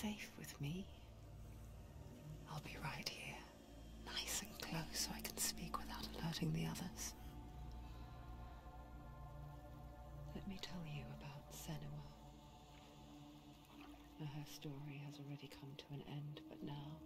safe with me. I'll be right here, nice and close so I can speak without alerting the others. Let me tell you about Senua. Her story has already come to an end, but now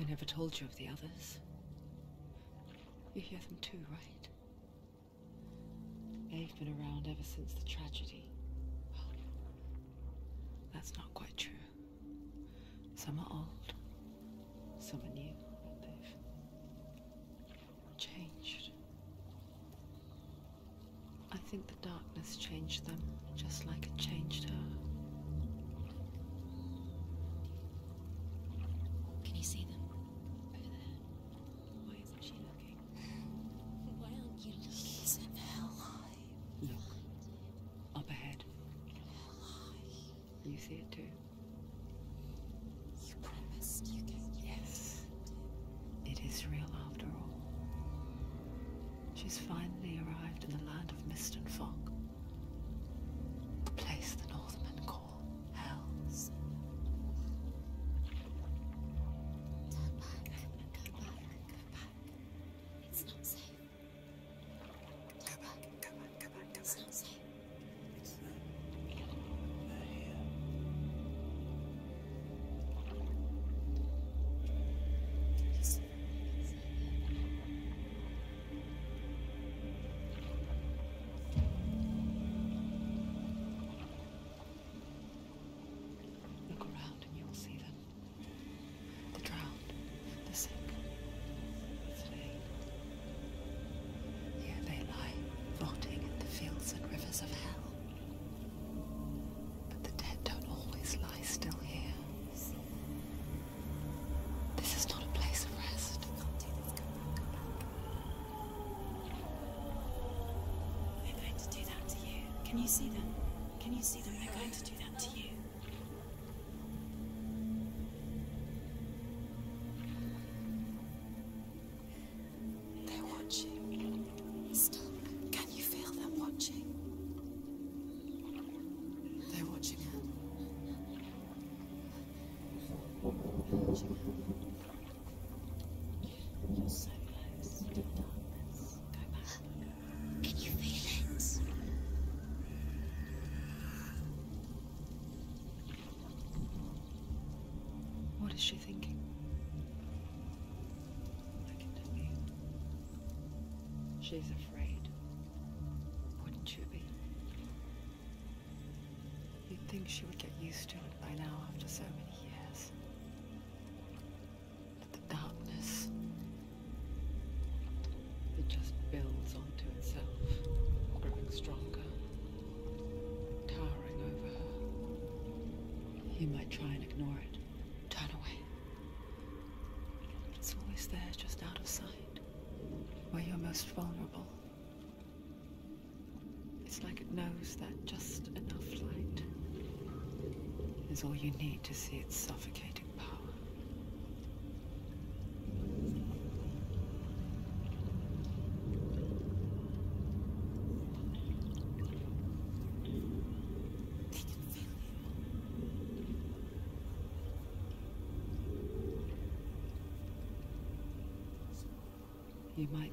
I never told you of the others. You hear them too, right? They've been around ever since the tragedy. Well, that's not quite true. Some are old, some are new, but they've changed. I think the darkness changed them, just like it changed her. Can you see them? Can you see them? They're going to do that to you. She thinking? I can tell you. She's afraid. Wouldn't you be? You'd think she would get used to it by now after so many years. But the darkness, it just builds onto itself, growing stronger, towering over her. You might try and ignore it, turn away. But it's always there, just out of sight, where you're most vulnerable. It's like it knows that just enough light is all you need to see it suffocating power. They can feel you. You might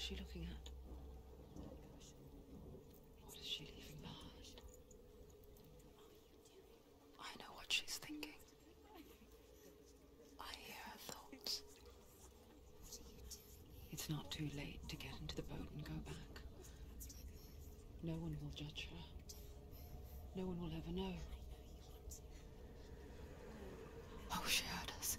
is she looking at? What is she leaving behind? I know what she's thinking. I hear her thoughts. It's not too late to get into the boat and go back. No one will judge her. No one will ever know. Oh, she heard us.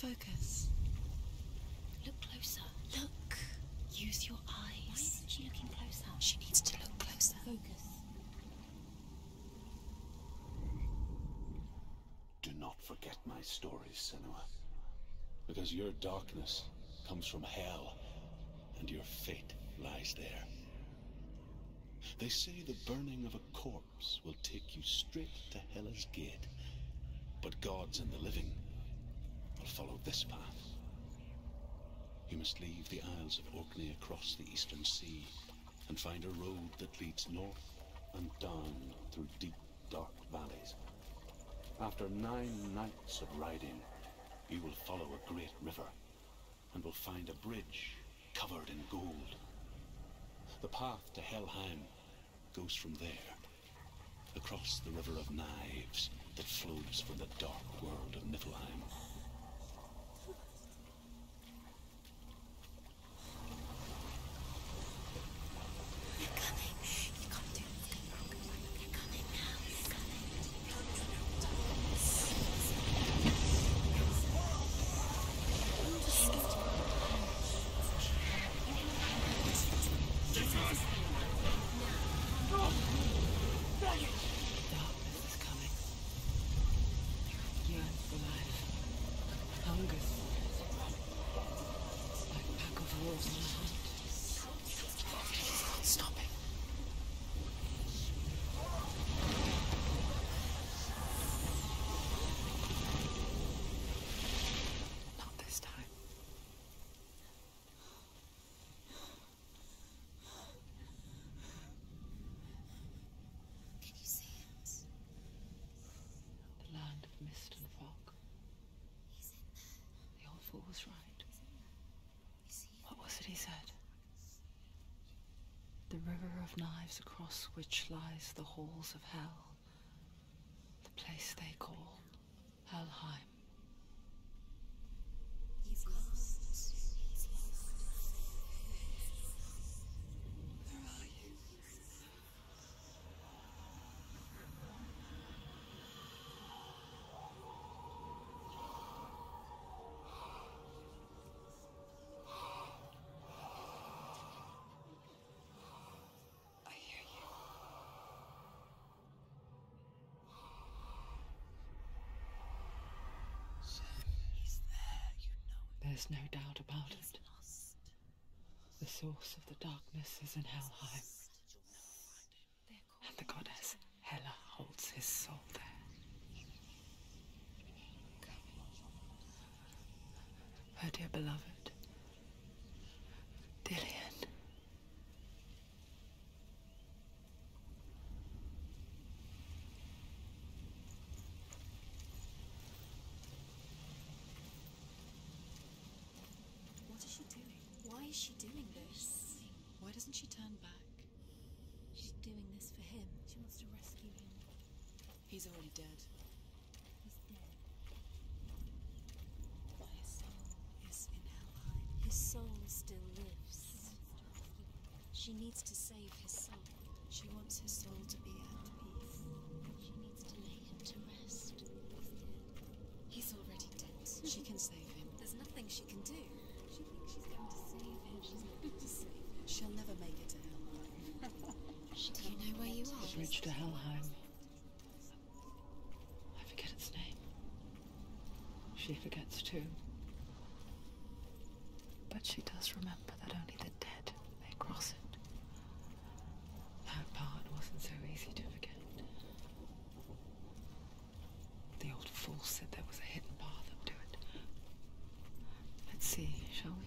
Focus. Look closer. Look. Use your eyes. Why isn't she looking closer? She needs to look closer. Focus. Do not forget my stories, Senua. Because your darkness comes from hell, and your fate lies there. They say the burning of a corpse will take you straight to Hela's gate. But gods and the living will follow this path. You must leave the Isles of Orkney across the eastern sea and find a road that leads north and down through deep, dark valleys. After nine nights of riding, you will follow a great river and will find a bridge covered in gold. The path to Helheim goes from there, across the River of Knives that flows from the dark world of Niflheim. Hungers. Like pack of wolves on a hunt. It's not stopping. Not this time. Can you see it? The land of mist and fog. He's in there. The old fool was right. You see it? What was it he said? The river of knives across which lies the halls of hell. The place they call Helheim. He's lost. He's lost. Where are you? I hear you. There's no doubt about it. The source of the darkness is in Helheim, They're called and the goddess Hela holds his soul there. Her dear beloved, Dillion. What is she doing? Why is she doing this? Why doesn't she turn back? She's doing this for him. She wants to rescue him. He's already dead. He's dead. But his soul is in Helheim. His soul still lives. She needs to save his soul. She wants his soul to be at peace. She needs to lay him to rest. He's already dead. She can save him. There's nothing she can do. She thinks she's going to save him. She's not going to save. She'll never make it to Helheim. Do you know where you are? She's reached to Helheim. I forget its name. She forgets too. But she does remember that only the dead may cross it. That part wasn't so easy to forget. The old fool said there was a hidden path up to it. Let's see, shall we?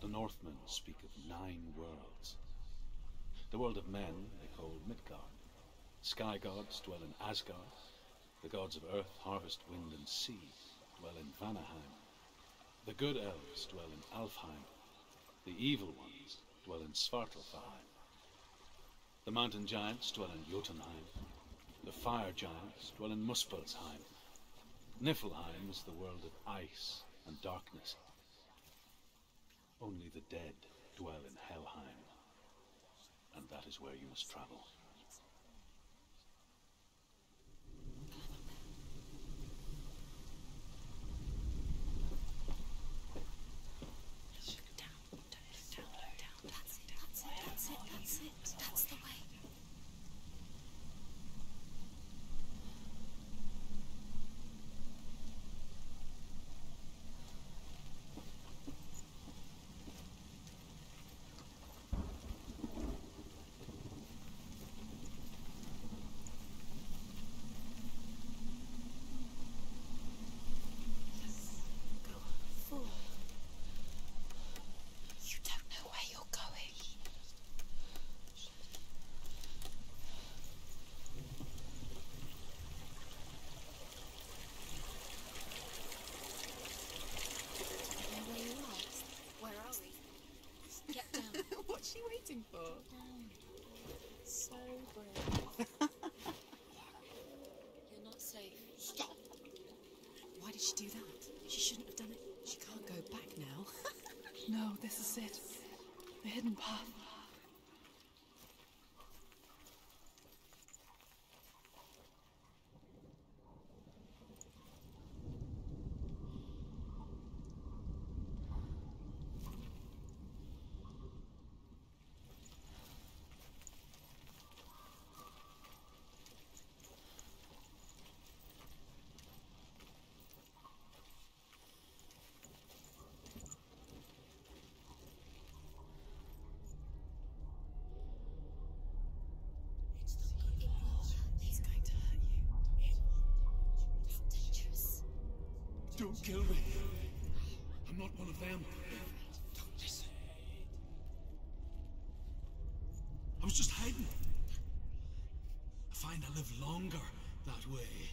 The Northmen speak of nine worlds. The world of men they call Midgard. Sky gods dwell in Asgard. The gods of earth, harvest, wind, and sea dwell in Vanaheim. The good elves dwell in Alfheim. The evil ones dwell in Svartalfheim. The mountain giants dwell in Jotunheim. The fire giants dwell in Muspelheim. Niflheim is the world of ice and darkness. Only the dead dwell in Helheim. And that is where you must travel. Down, down, down, down. That's it, that's it, that's it, that's it. That's the way. Go on, forward. You don't know where you're going. Know where you are? Where are we? Get down. What's she waiting for? down. So brave. You're not safe. Stop! Why did she do that? She shouldn't have done it. She can't go back now. No, this is it. The hidden path. Don't kill me. I'm not one of them. Don't listen. I was just hiding. I find I live longer that way.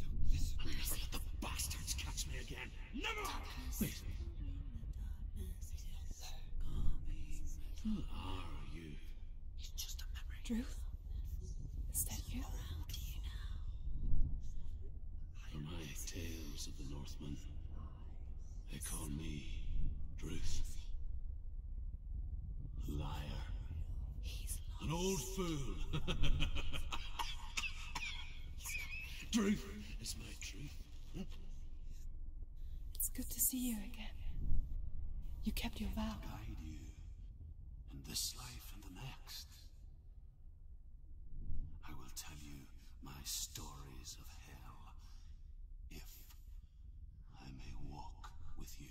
Don't listen. I'll never let the bastards catch me again. Never! Wait. Who are you? It's just a memory. Truth. You kept your vow. Guide you in this life and the next. I will tell you my stories of hell, if I may walk with you.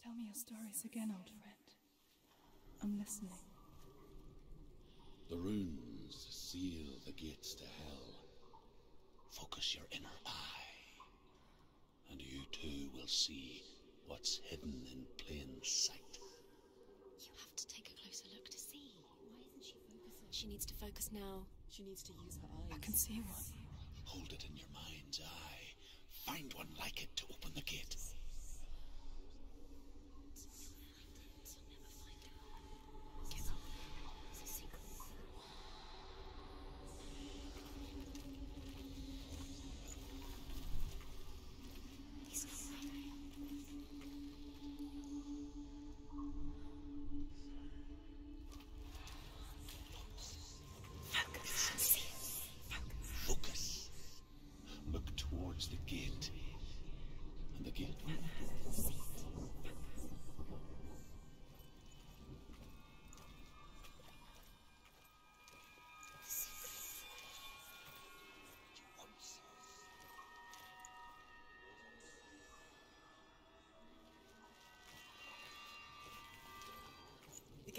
Tell me your stories again, old friend. I'm listening. The runes seal the gates to hell. Focus your inner eye, and you too will see what's hidden in plain sight. You have to take a closer look to see. Why isn't she focusing? She needs to focus now. She needs to use her eyes. I can see one. Hold it in your mind's eye. Find one like it to open the gate.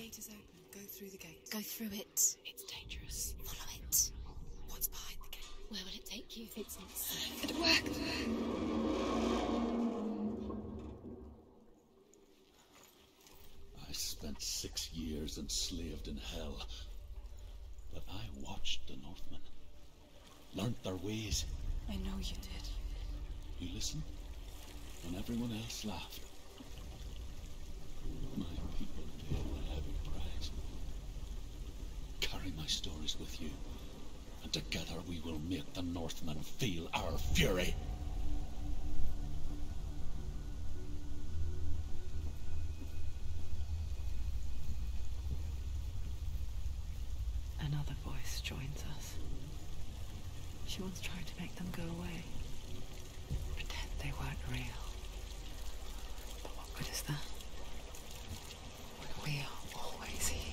Gate is open. Go through the gate. Go through it. It's dangerous. Follow it. What's behind the gate? Where will it take you? It's not safe. It worked. I spent six years enslaved in hell. But I watched the Northmen. Learnt their ways. I know you did. You listened, When everyone else laughed. My people paid a heavy price. Carry my stories with you. And together we will Northmen feel our fury. Another voice joins us. She once tried to make them go away. Pretend they weren't real. But what good is that? When we are always here.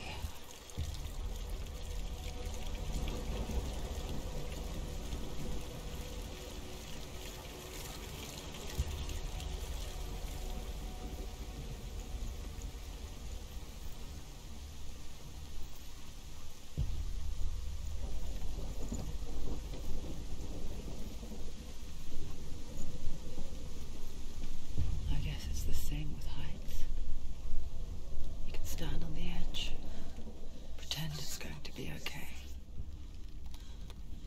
I guess it's the same with heights. You can stand on the edge, pretend it's going to be okay.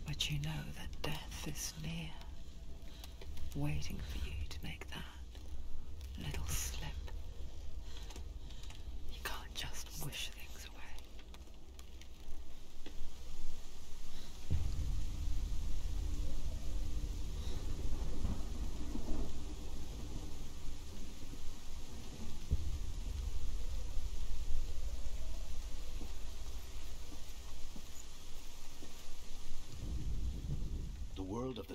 But you know that is near, waiting for you to make that little slip. You can't just wish things away. The world of the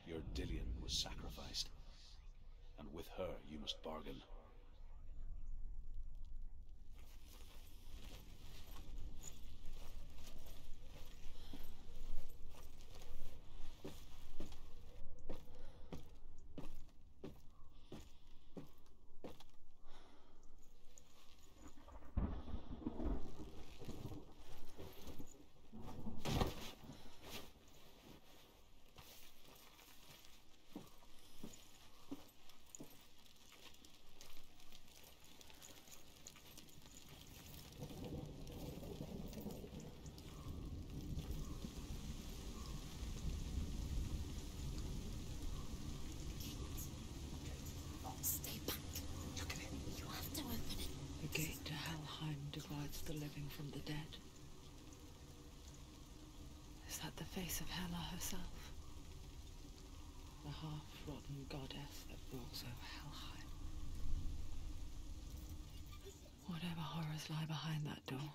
your Dillion was sacrificed, and with her you must bargain. Unearths the living from the dead. Is that the face of Hela herself? The half-rotten goddess that rules over Helheim. Whatever horrors lie behind that door,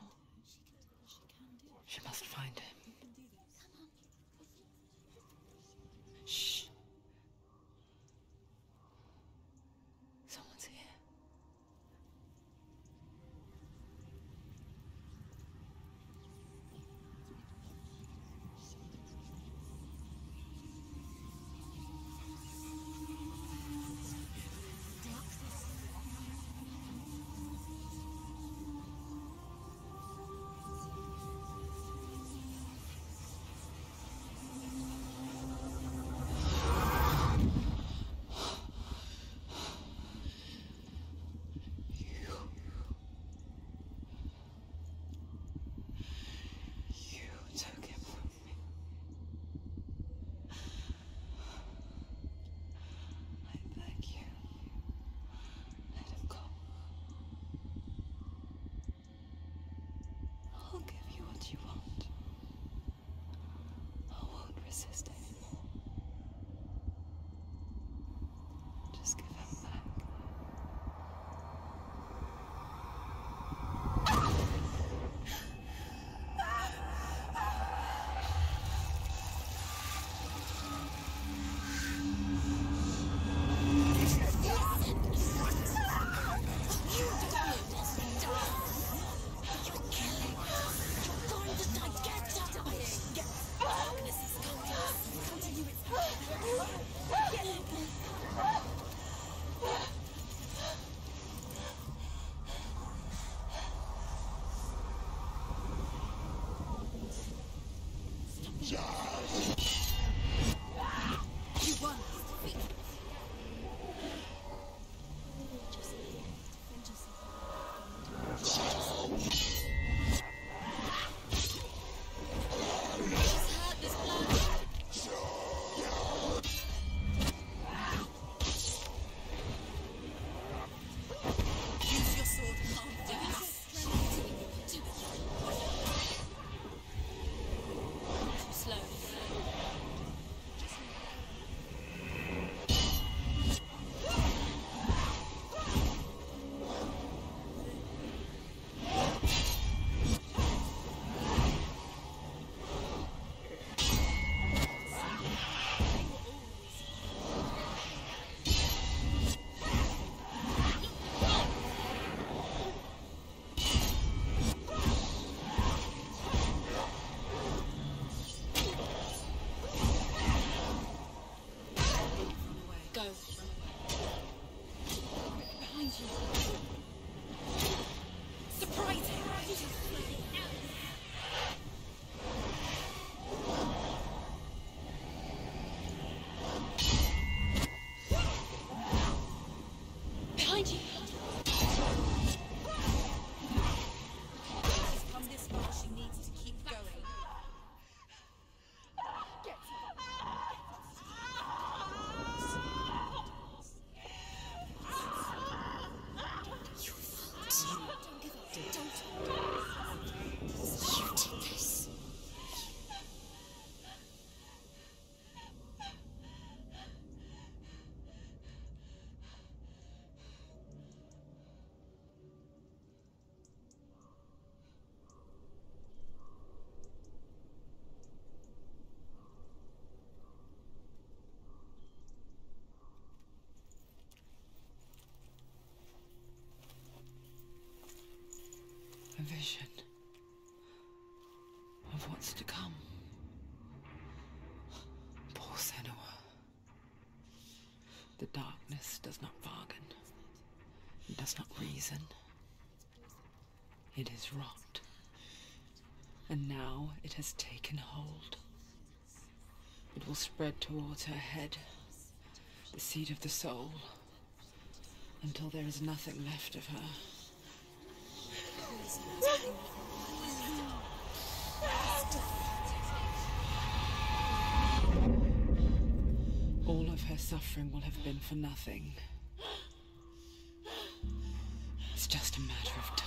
I vision of what's to come. Poor Senua. The darkness does not bargain. It does not reason. It is rot. And now it has taken hold. It will spread towards her head, the seat of the soul, until there is nothing left of her. All of her suffering will have been for nothing. It's just a matter of time.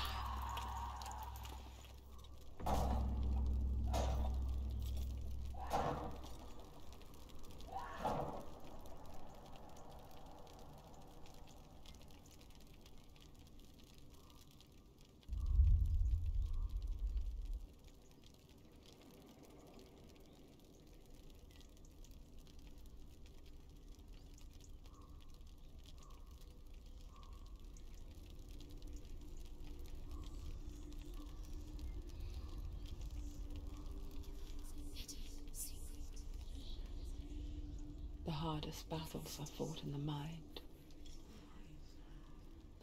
Hardest battles are fought in the mind.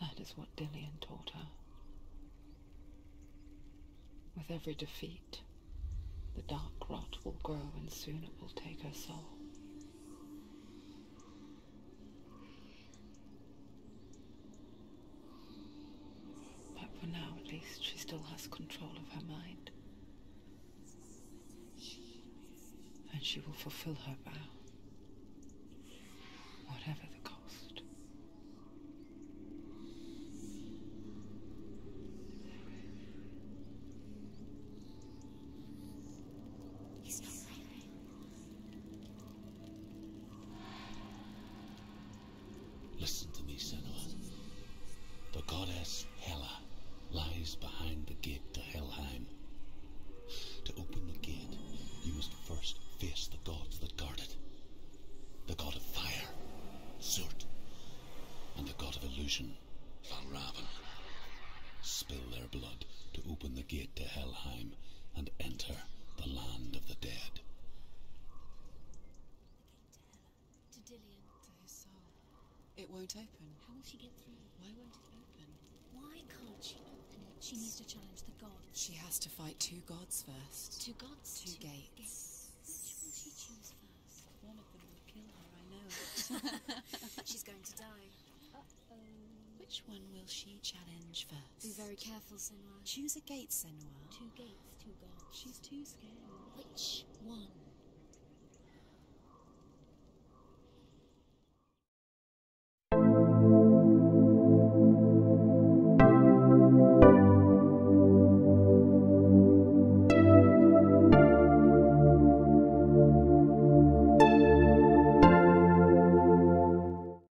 That is what Dillion taught her. With every defeat, the dark rot will grow and soon it will take her soul. But for now, at least, she still has control of her mind. And she will fulfill her vow, to Helheim and enter the land of the dead. To Dillion. To his soul. It won't open. How will she get through? Why won't it open? Why can't she open it? She needs to challenge the gods. She has to fight two gods first. Two gods? Two gates. Which will she choose first? One of them will kill her, I know it. She's going to die. Which one will she challenge first? Be very careful, Senua. Choose a gate, Senua. Two gates, two gods. She's too scared. Which one?